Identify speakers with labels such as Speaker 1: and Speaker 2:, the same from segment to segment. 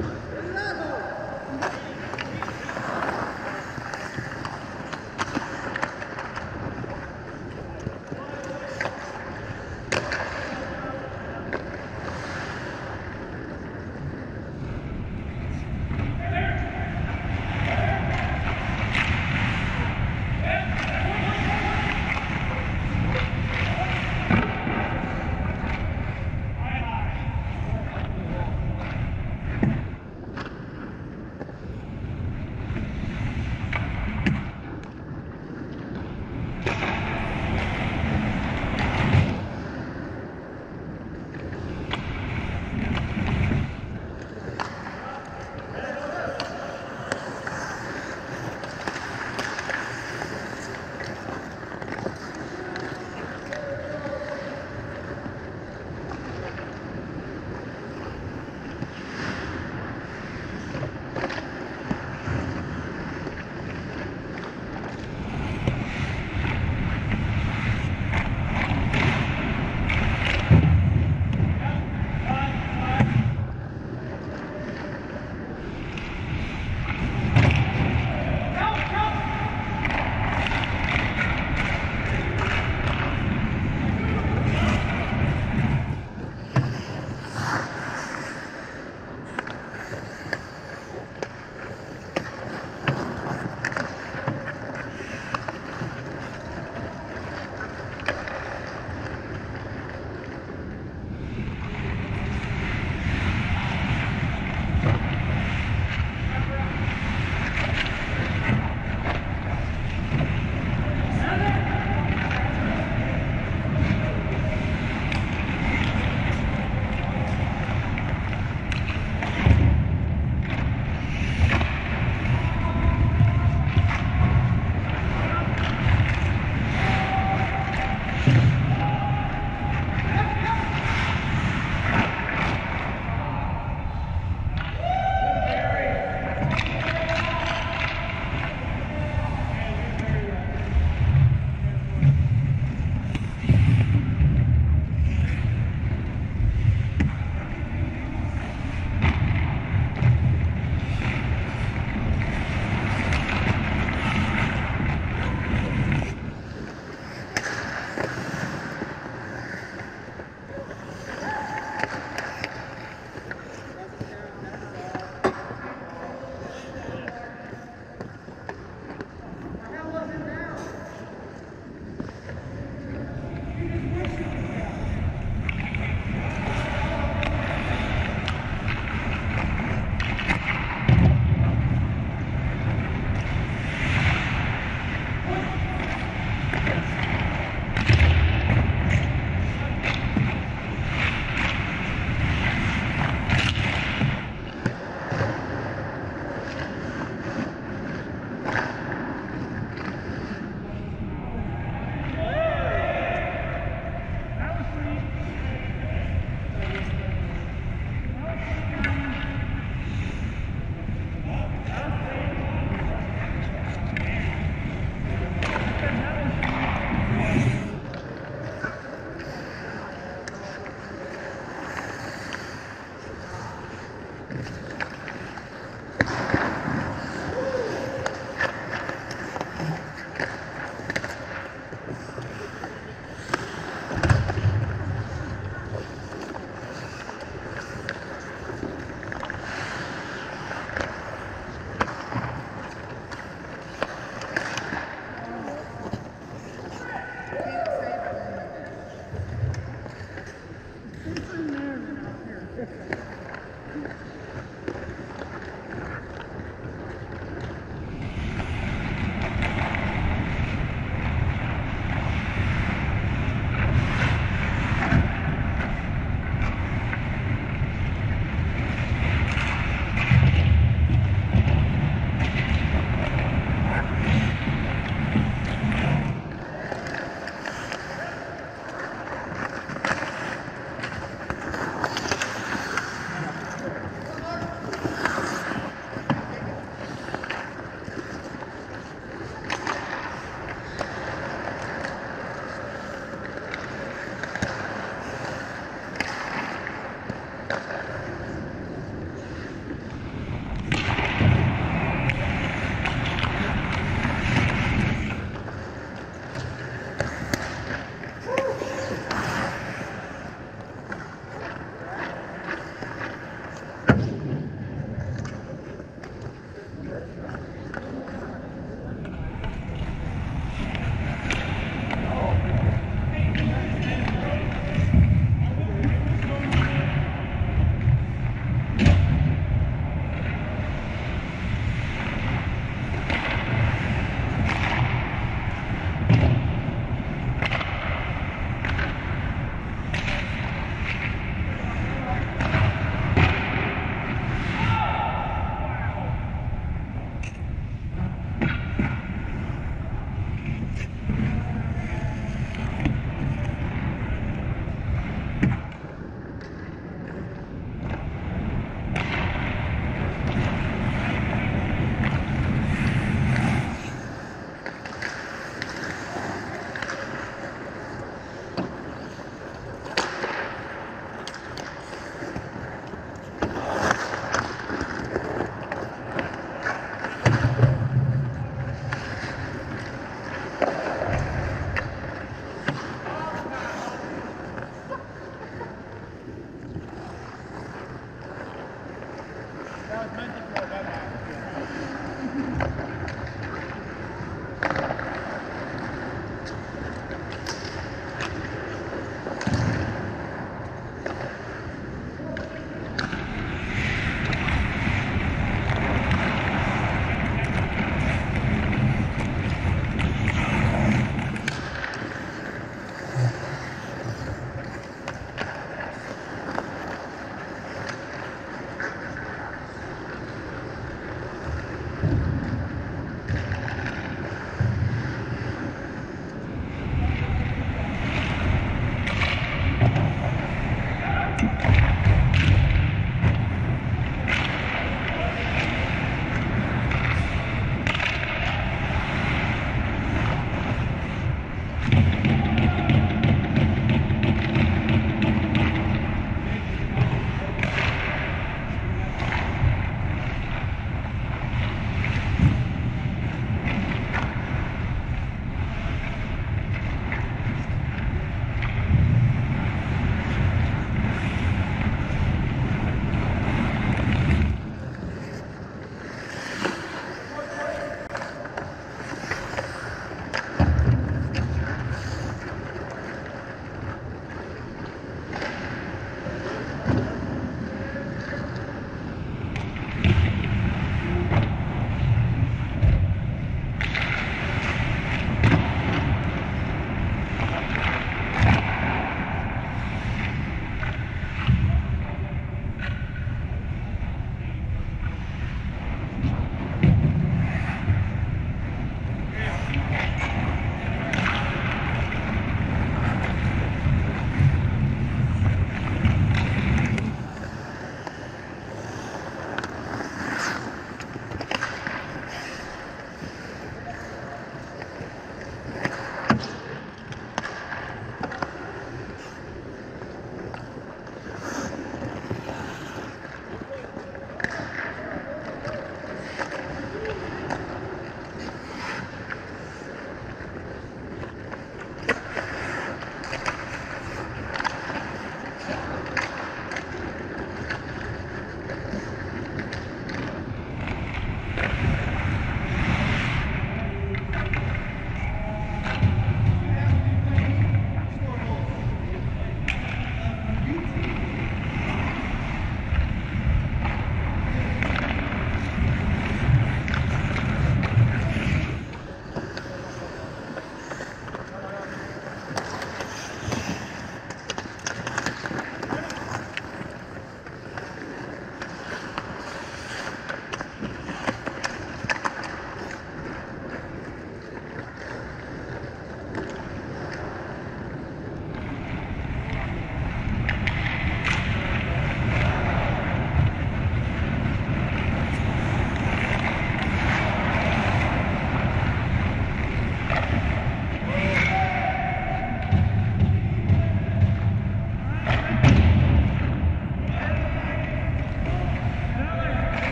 Speaker 1: them.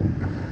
Speaker 1: Thank you.